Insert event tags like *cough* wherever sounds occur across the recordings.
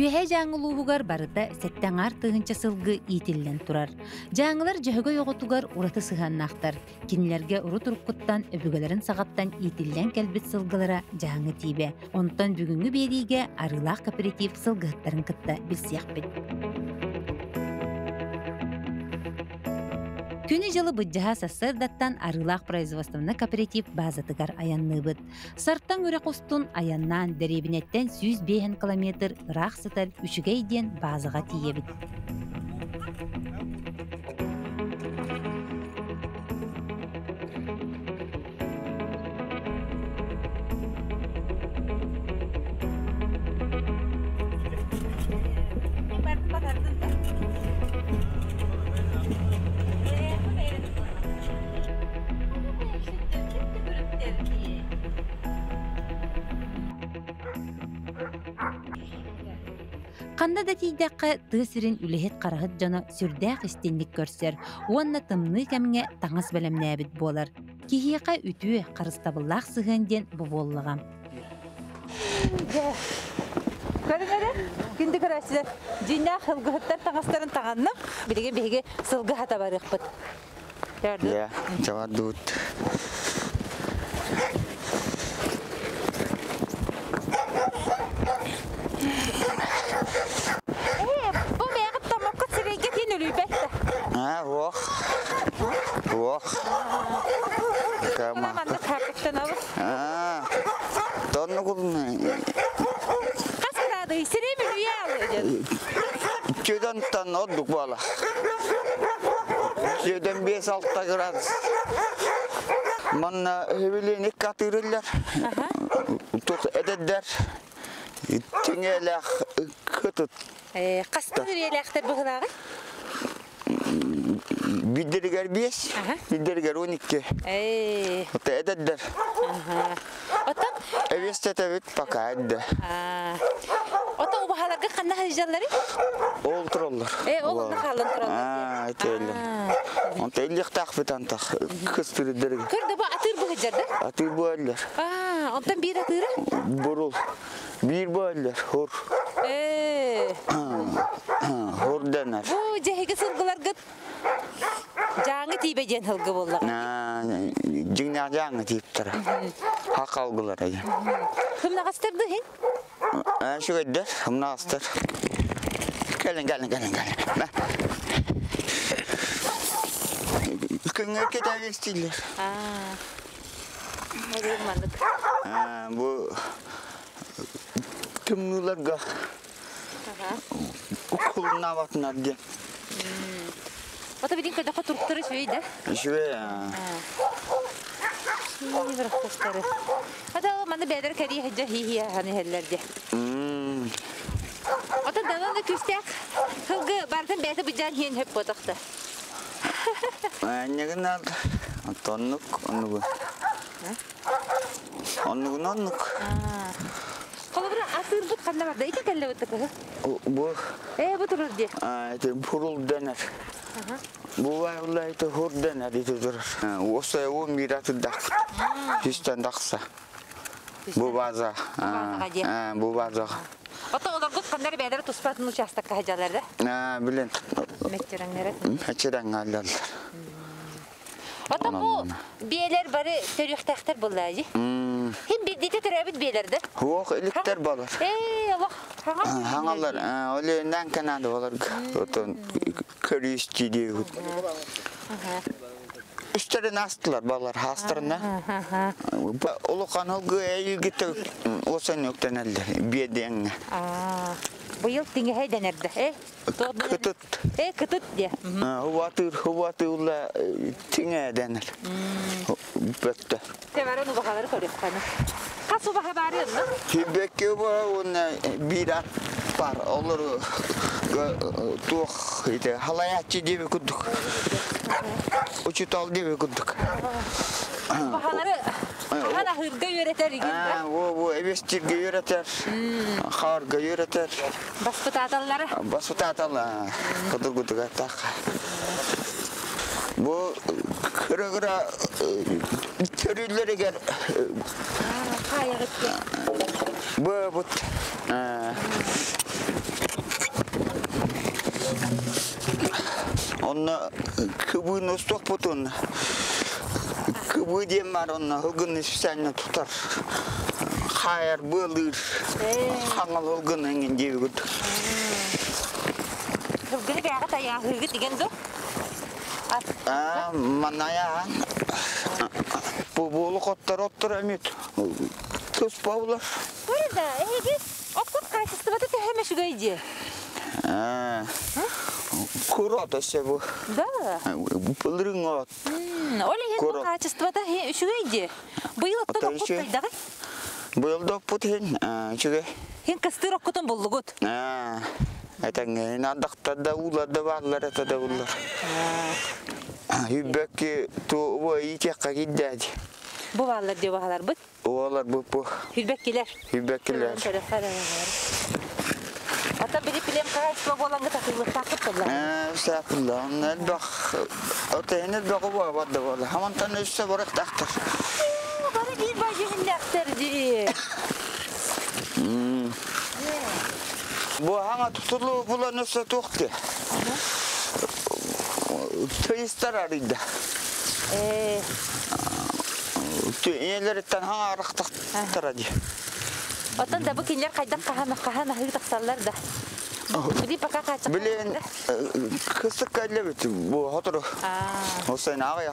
Үйәһә жаңылуугар барыта сәттәңар тыгынча сылгы итиллен турар. Жаңылар жөһөгө йоготугар ураты сыһаннахтар. Кинилерге уру туруккуттан өбүгөлөрүн сагаттан итиллен келбит сылгылара жаңы тибе. Онтон бүгүнгү бериге арылах кооператив сылгыттарын кытта билсияхпит. Күні жылы бұджаға сассырдаттан арылақ производствоны кооператив базатыгар аянныбыт. Сарттан өрі қостун аяннан дәребінеттен 105 километр рақ сытар үшігейден базыға тиебіт. Қанда да тейдәққа тыысырын үлехет қарағыт жана сүрдәқ істенлік көрсер, уанна тымны кәміңе таңыз бәлемнәбіт болар. Кихиеқа үтүе қарыстабыллақ сығынден бұболлығам. Көріңәрі, күнді көрәсілер. Дүйна қылғыттар таңастарын тағанным, білге беге сылғы хата бұд. Көрді? Я, жавадут. Кама. Құламанды қапықтан алып. А, тонны кулны. Қас қырады, сірей бір үйе алып. Чөден тан отдук бала. Чөден 5-6 градус. Манна хевелен ик атырылар. Эдеддер. Теңелек көтүт. Қастың үйеләқтер бұғылағы? Биддергер 5, Ага. биддергер 12. Эй, Вот эдеддер. Отан, Эвестете бит пока эдде. отан ұбағаларға қанна хажалары? Ол тураллар. Э, ол оны қалын тұралар. А, айтелем. Он тейлих так бит антах. Кыстырдырга. Көрді бұл атыр бұл хажарды? Аты буаллар. А, онтан бір атыры? Бурул. Бир буаллар. Хор. Э, Хор денер. бұл жәхеге сылғылар гыт. Жаңы тейбе жен хылғы боллақ. На, жигна жаңы типтер. Хак алгылар ай. Кымна қастырды хен? А, şu kadar. Hamna astır. Gelin, gelin, gelin, gelin. Ben. Kıngır keter istiyorlar. А, Öyle mandık. Ha, bu tümlülerge Ага. okuluna baktılar diye. Ота бидин көйді қотырықтыры шөйді. Şuraya. Iyi bir kuşları. Ata o manda beder kari hacca hi hi hani hellerde. Hmm. Ata dalan da küstek. Hılgı bardan beti bıcan hiyen hep botakta. Ne kadar? Tonluk, onu bu. Onu bu, onu Itu hur dener itu durur. Ha, Osa o miratı dak. Hüsten daksa. Bu baza. Ha, bazaga diye. ha, bu baza. Ata olar gut kanları beder tuspatın uçastak hacalarda. Ha, bilen. Mekçerenlere. Haçıdan alırlar. Ata bu biyeler bari törühtekter bullaji. Hmm. Hem bir dite türebit biyelerde. Hoğuk ilikler balar. Ey Allah. Ha, Hangalar, ha, öyle nan kanadı olar. Oton körüyüstü diye. Üstleri nastılar balar hastırına. Ulu yoktan elde. Bir denge. Aa, bu yıl dinge hey denerdi. E, Kıtıt. E, kıtıt diye. Huvatır, huvatır ula tine denir. Bötte. Sever onu bakaları koruyor kanı. Kasu baka bari mı? Hibeki var gibi. Ha, bu bu evestirge yöneter. Harga yöneter. Baspıt atalları. Bas atallah. Kudur kudur atak. Bu kıra kıra körüllere gel. Kaya gitti. Bu bu. Ha. Онна кыбын усток бутун. Кыбы дем бар онна хыгын специально тутар. Хайр былыр. Хаңал ылгын дебигут. Хылгы бәгә таяğı хылгы деген ду. А, маная. Бу болу коттар тәһәмә шугайди. А. Курат эсе бу. Да. Былырың от. Оля хен Курат. качеството шугайди. Быйыл Ата оттон еще. окуттайдагы. Быйыл доп бутен. А, чуге. Хен кастыр окутон боллугут. А. Этәңе надакта да улар да барлар это да улар. Хүбәкке ту во итекка киддәди. Бу баллар деп алар бут. Олар хүбәккеләр. Ата били пилем качество болаңгы такылык такып болар. А, сапла, нәл бах. Отене бак бу бадда бала. Хаман тан үсә барак тахтар. Бары бир бажы хиндәхтерди. Бу хаңа тутулу булан үсә тохты. Туристар арыйда. Э, Ту энелерден хаңа арыктык таради. Отан да кахана кахана хыр таксаллар да. Били пока качак. Билен кысык кайлебет бу хотор. А, Осайн ага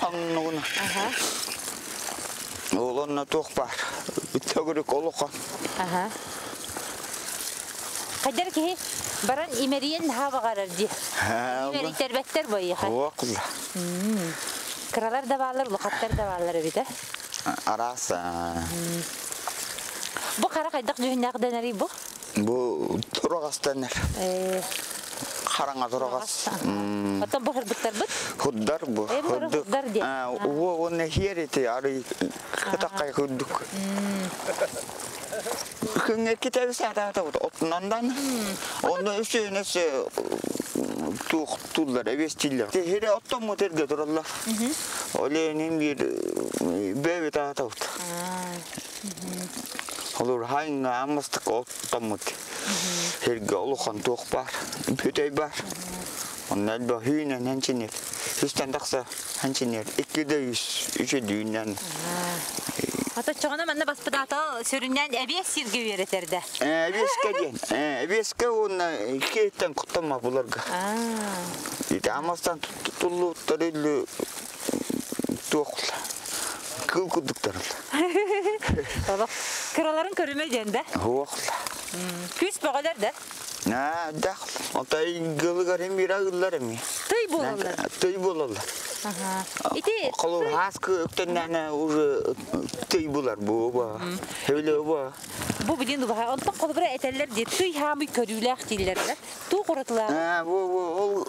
хаңнугуна. ага, Олонна тух бар. Төгүрүк олуқан. ага. Кайдар ки баран имериен хаба гарар ди. Имери тербеттер бой ха. Оқла. Кралар да балар, лухаттар да балар бит. Араса. Бу кара кайдак бу. Бу турагастанер. Э, Хараңа турагас. Отан бу хырбыттар бит. Худдар бу. Эм, бары худдар де. А, о оны херете ары кытакай худдук. Күнгө китеби сата та отнандан. Оны мотерге. Оленин бебе та хайнга амастык оттомут. Херге олухан тух бар. Пөтөй бар. Оннан ба хүйнен ханчинер. Хистан такса ханчинер. Иккиде үс, үче дүйнен. Ата чогана манна баспыдата сөрүннән әбия сирге беретерде. Веске ден. Веске онна кейттен куттама буларга. А, Ите амастан туллу тарылы туқла. Кыл кудуктар. Олох. *laughs* Краларын көрүмө денде. Хуақла. Күс да. Эми. Тый. Тый. Ити уже тый булар ба. бу бидин дуба. Онтон тый хамы дилер да. А, ол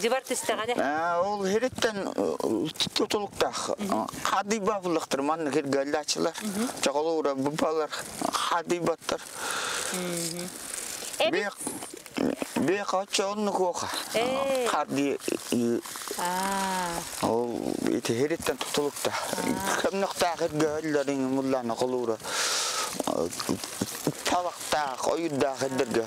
Жибар тестагане. А, ол хереттен тутулуктах. Хади бабылыктыр ман хер галлачылар. Чагалура бубалар хади баттар. Эби. Бек бек ача онны коха. Э. Хади ол хереттен тутулукта. Мулланы хедерге.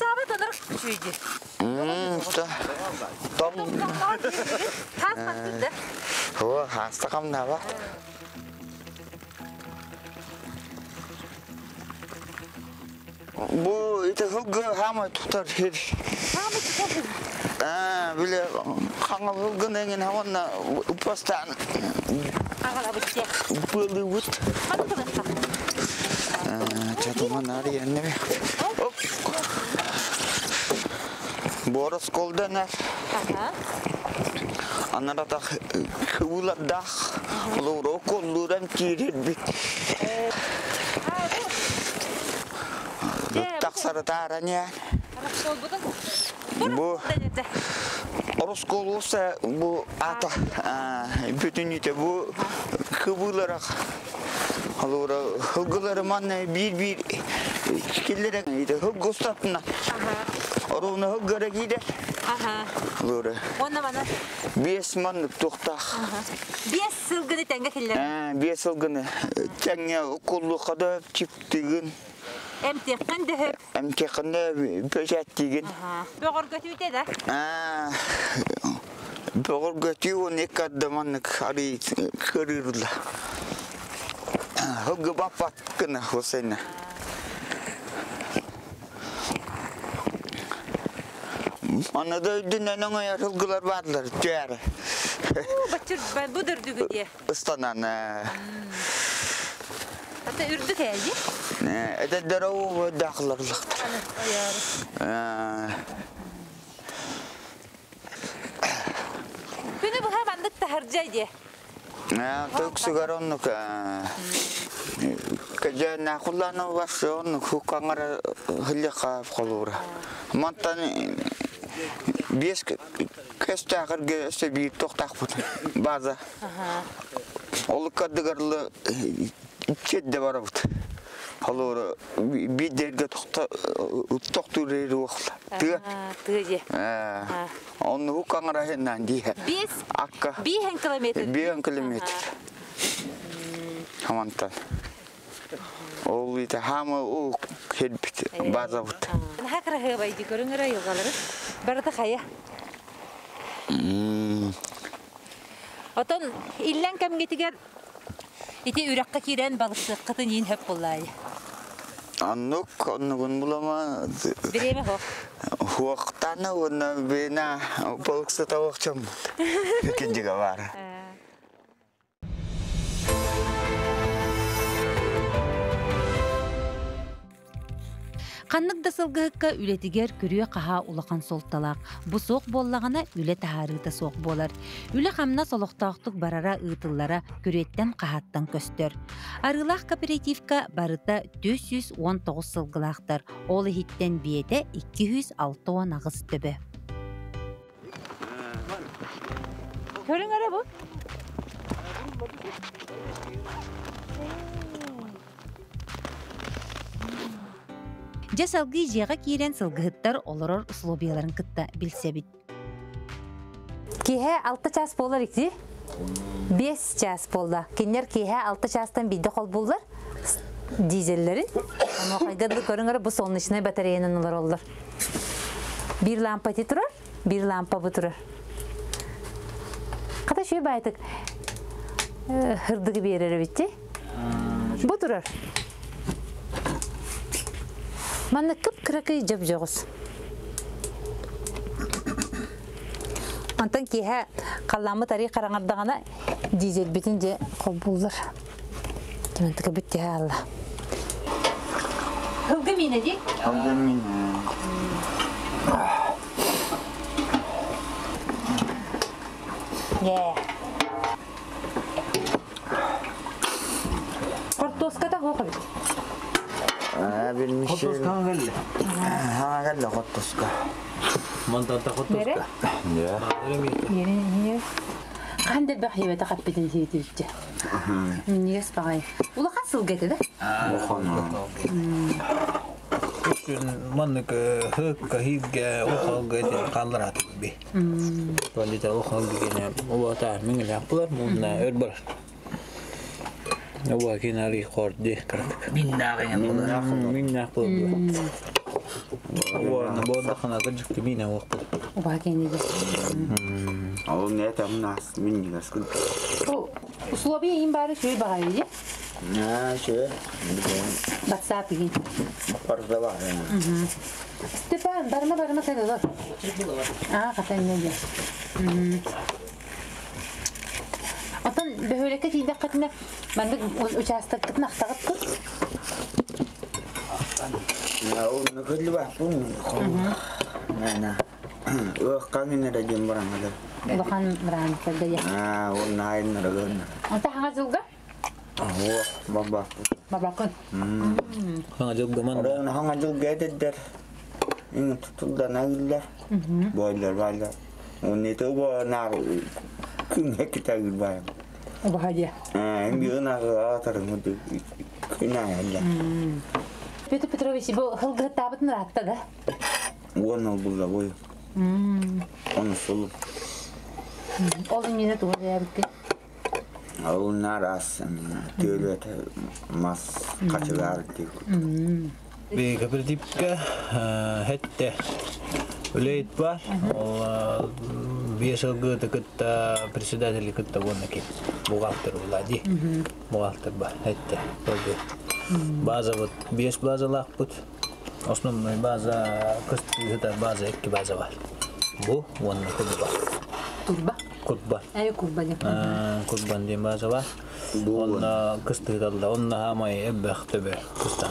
Олуп камсабы тонор чүйди. М, ұста. Том. Хас мактырды. О, хаста қамна ба. bu ite hılgı hama tutar her. Хамы чикоп. А, биле хаңа hılgı nengen hamana upastan Агала битте. böyle vut. Yerine. Hop. Boros koldan er. Ага. Anara da kıvıla da. Olur o kolluran tirir bit. Taksarı taran ya. Аракол бутан. Bu Тенете. Orus olursa bu ata bütün ite bu kıvılarak Hıgıra gider. Ага. Alora Онна мана. Бес маннык тоқтақ. Бес сылгыны тәңге киллер. Бес ылгыны тәңе укуллу қада чиптігін, Эмтеккен дөһөп. әмкеқында пөжәт деген. Ага. Бөгөр көтүйтә да. Бұғыр көті ари кырырла. Хыгы бапат Хусейна. Манада өйдінен оңайар хылгылар бардылар, жәрі. Бачыр будыр дүгү дие. Ыстанан, Ата үрдү буга бандык тахаржай дие. Төгсігер оннық кәжә нақулланы башы оннық хукаңара хылы қап қолуыра. Мантан бес көсті ақырге өсі бейіп тоқтақ бұд база. Олы кәдігірлі чедде бара бұд. Қолуыра бейдерге тоқтурері оқылы. Тыға. Тыгы дие. Оны хукаңара хеннан дейі. Бес Акка. бейхен километр. Километр. Хамантан. Ол ите хама у хелбит база бут. Хакра хыбай ди көрүңөр айылгалары. Барда хая. Отон иллен кем гетигер ити үрәккә кирен балыкчы кытын ин хөп буллай. Аннук оннугун булама Биреме хо. хуактаны уна тавакчам. *laughs* Бар. Қаннық да сылғыққа үлетігер күріе қаға улақан солталақ. Бұ соқ боллағана үле тахарыта соқ болар. Үле қамна солықтақтық барара ұйтыллара күреттен қағаттан көстер. Арылақ кооперативка барыта 419 сылғылақтар. Ол хиттен биеде 206 ағыз төбі. Жа салғы жеға киерен сылғыттар олорор условияларын кытта білсебит. Киһе 6 час болар икти. 5 час болда. Кинер киһе 6 частан биде кол булдар. Дизеллерин. Аны кайгады көрүңөр бу солнечный батареянын алар олар. Бир лампа ти турар, бир лампа бу турар. Ката шүй байтык. Хырдыгы берер битти. Бу турар. Манна кып кыракы жап жогус. Антан киһә қалламы тари қараңардағана дизель битин же қобулдар. Темен тікі бітті алла. Хылғы мені ди? Алды мин. Е. Кортоска да хоқы бит. А билмиш. Хотоскан geldi. Ха галла хоттуска. Mantanta Бере? hotoska. Я. Ере, ере. Қандай бақи бәті қаппетін сейті бітті. Мен ес бағай. Да? Mun boda kana kajik mina waqt. Уба кені де. Ол не. Условия им бары бағай. Stefan, barma barma sen olur. Aa, Bakan merantau gaya. Ah, o nain nara gan. Anta hanga juga? Oh, baba. Babakon. Hanga jog gaman. Orang nak ngajul gadet der. Ini tutul dan agila. Boiler boiler. Ini tu dia nak atar mudu. Kena ya. Петр Петрович, hılgı tabıt mı rahatta da? Onu bulla boy. Onu sulu. Oğlum yine doğru ya bitti. Ол нарас төлөт мас үлейт бар. Ол бес жылғы тыкытта председатель кытта воннаки. Бухгалтер влади. Бухгалтер бар хетте. Болды. База вот бес базалах бут. Основной база кыстыгыта база экки база бар. Бу вонна кут бар. Turba. Кут бар. Ay kurban yapalım. Кутбан ден база бар. Онна кыстыгыталда онна хамай эббэх төбе кыстан.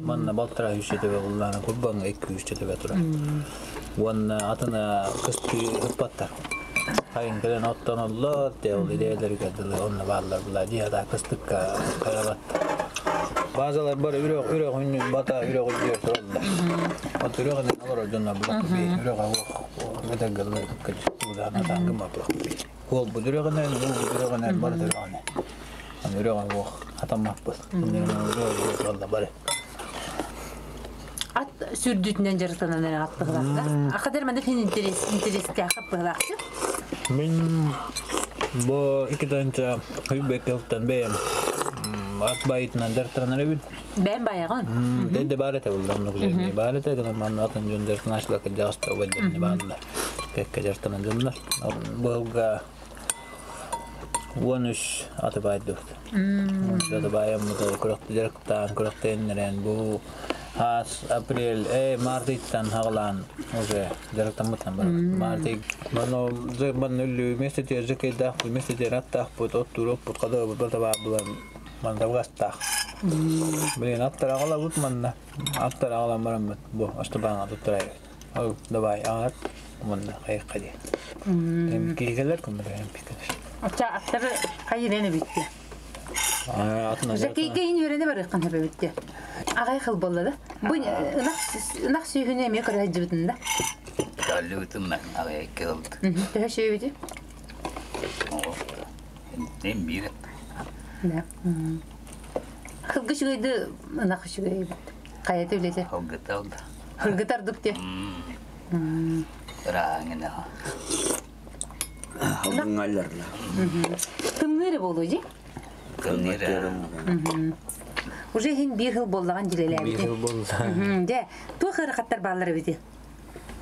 Манна балтыра хүче төбе буллана кутбан эки хүче төбе тура. Онна атына кысты ыппаттар. Хайын келен дылы онна дияда. Базалар бар үрөк үнү бата үрөк үйөр туралда. От үрөк энен алар жонна булак би үрөк ак медагылы кыч булана тангыма булак би. Ол бу үрөк энен бу үрөк энен бар атамак бул. Үнү үрөк туралда бар. Ат дертранар бит Ben дертан ашлак жаста обеден баалар кекке дертан жондар болга вонуш аты байдык аты байам мото kurакты дерктан kurактеннерен бу хас апрель э мартиттан хаглан уже булан ман давгастах Блин, аттар ағала бұт манна. Барам бұт. Бұ, асты баңа тұттырай. Ау, давай, ағат. Манна, қайық қади. Hem кейгелер күмір, hem пикелер. Aça atları hayır ene bitti. Атына Zekiyke in yörene var kan hebe bitti. Ağay kıl bolladı. Bu ınak ınak sühüne emeğe kadar hacı bitinde. Kalluutunna aga kıldı. Daha şey bitti. Nem bir Ne? Kılgı şugaydı ınak şugayı bitti. Kayat öyleyse. hogget oldu. Hırgıtar duk diye. Rangına. Ngalar lah. Tımları bolucu. Kılnira. Уже хин bollagan jileler Bir bitti. yıl болды. De, tu hırkatlar bağları bitti.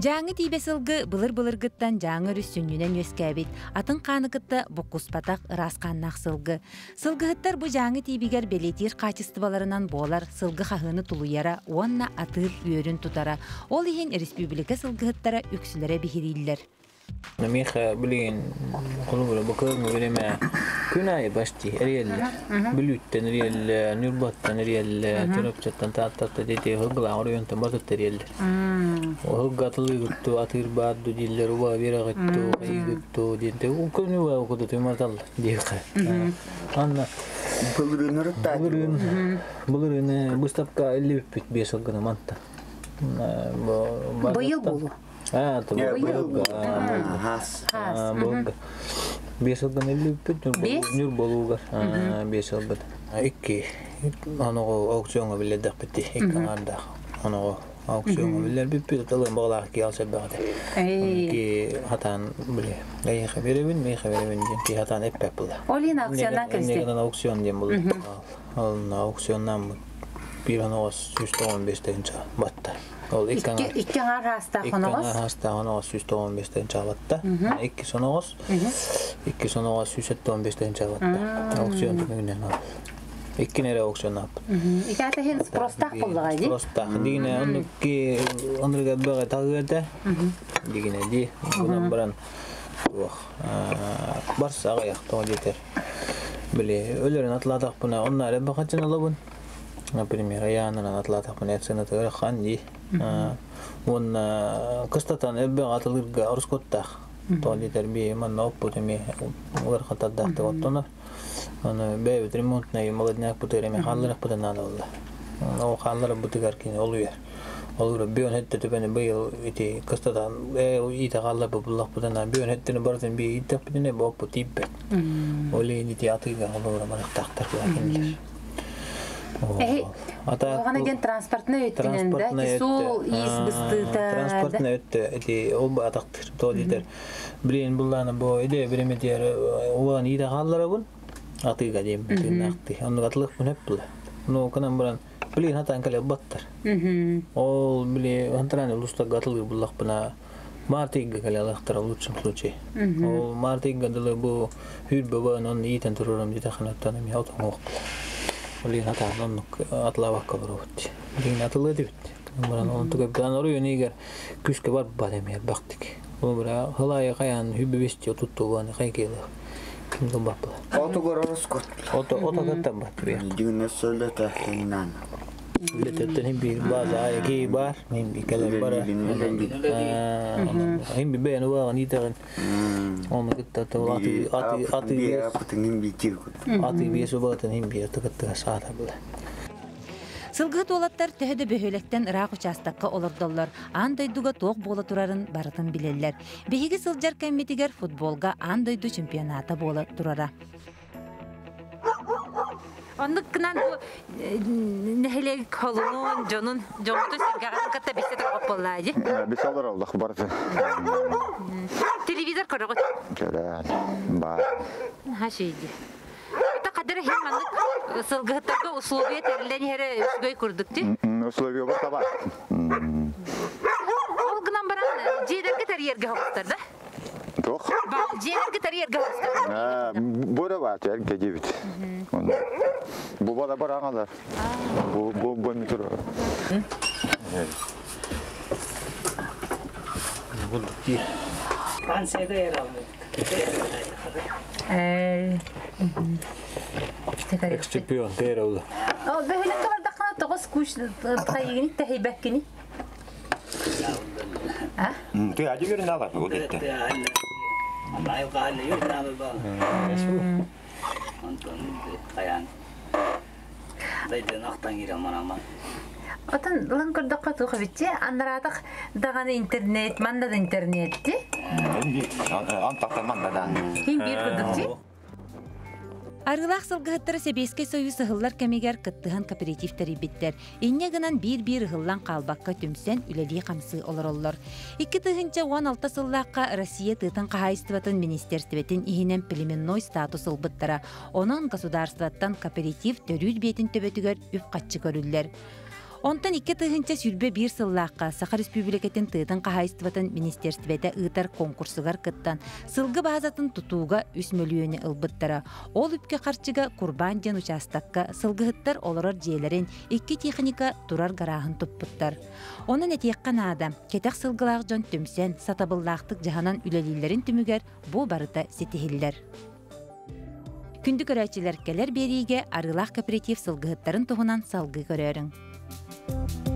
Жаңы тибе сылгы былыр-былыргыттан жаңы рүссүннүнен өскәбит. Атын қанықытта бұққуспатақ расқаннақ сылгы. Сылгыһыттар бұ жаңы тибигер белетир качестволарынан болар сылгы хахыны тулуяра, онна атыр үйөрүн тутара. Ол иһин республика сылгыһыттара үксүләре бихириллер. Намеха билин кулугура бакырмы билеме күнай башти реал билүттен реал нурбаттан реал төрөпчаттан тааттатта дети хыгла орыйонтан атыр диллер уба динте уба анна бес болу. А, то Ya, быйыл bu has. Болга. Бес жылдан элүү бүт Бес? нур болуугар. Бес жылдан. Икки. Аного аукционга биледек бити. Икки анда. Аного аукцион билер биппит тылын баглах ки алса багат Эй. ки хатан биле гайха беребин мейха беребин ден ки хатан эппеп була Олин аукциондан. Негеден аукцион ал бир анагас 115 тегинча батта ол икки аңа Икки икки аңар хаста икки хоногос. аңа хаста анагас 115 тегинча батта икки соногос икки соногас 115 тегинча батта аукцион түгүнен ал икки нере аукцион ап Икки ата хен спростак болдуга ди. Дигине onu ki onurga böyle tağırdı. Dигине ди. Bundan baran Вах. Барса аяк то жетер. Оннары бакачын алабын. Например. Он кыстатан эббе атылырга орскоттак. То жетер би ман оппу теме улар хатадак деп оттонор. Аны бэбит ремонтный молодняк бутыреме халлырак бутан алалла. Ол халлары бутыгар кини олуяр. Олура бион хетте төбені быйыл ити кыстатан э ите халлар бубуллак бутан бион хеттени бартын би иттеп битине боппу типпет. Оли ити атыга олура марактактар килер. Ата Огана ген транспортна өттүнен да, транспортна ки сул иис быстыта. Транспортна өттө эти ол атактыр. То дитер. Билен булланы бу иде биреме дияр улан иде халлары бул. Атыга дем тынакты. Онда атлык мунеп бул. Ну канан баран билен хатан кале баттар. Ол биле антараны луста гатылы буллак бына Мартига кале алактар в лучшем случае. Ол Мартига дылы бу бабан он итен турурам дита ханаттан ми аутон ок. Олин хата он атлавак атылы он дан ору юнигер күскө бар бадемер каян. Ото ото бат бия. Дигнес bir sobatın himbi tıkıttı saata bula. Сылгыт олаттар төһөдө бөһөлектен ыраак участакка олордоллор. Андайдуга тоқ бола турарын барытын билеллер. Беһиги сылжар кеммитигер футболга андайду чемпионата бола турара. Оннук кынан бу нехелег холунун, жонун, жонуту сиргагатын катта торгоп боллаади. Biz alır olduk barısı. Телевизор. Бар. Ha şeydi. Ата кадыр хем маннык сылгыттарга условия терилен хере үсгөй курдук ди. Условия бар. Ол гынан баран жедерге терьерге да. Тох. Ба жедерге терьерге. Бора. Bu bana barangalar. Bu bu bu mitro. Э. Tekrar Çempion teere oldu. О, тогыз тахибаккини. Tu acı görün daha var. O gitti. Ayo Anton, kayan. Dayda naktan gira manaman. Отан лан көрдөккө туха битчи, аннаратак даганы интернет, манда да интернетти. Antakta mandadan. Ким бир көрдөкчи. Арылах сылгыһыттары Себеске союз ыһыллар кемигер кыттыһан кооперативтери биттер. Инне гынан бир-бир ыһыллан калбакка түмсен үлели камсы олороллор. Икки тыһынча 16 сыллаакка Россия тыытын кахайстыбатын министерстветин иһинен племенной статус ылбыттара. Онон государствоттан кооператив төрүүл бетин төбөтүгөр үп каччы көрүллер. Онтан икки тыһынча сүрбе бир сыллаакка Саха Республикатын тыытын кахайстыбатын министерствете ыытар конкурсугар кыттан сылгы базатын тутууга үс ылбыттара. Ол үпке карчыга курбан ден участакка сылгыһыттар олорор жээлерин икки техника турар гараахын туппуттар. Онун этиеккан аада кетек сылгылаах жон түмсен сатабыллаахтык жаһанан үлелилерин түмүгер бу барыта сетихиллер. Күндү көрәчилер келер бериге арылах кооператив сылгыһыттарын туһунан салгы көрөрүң. Thank you.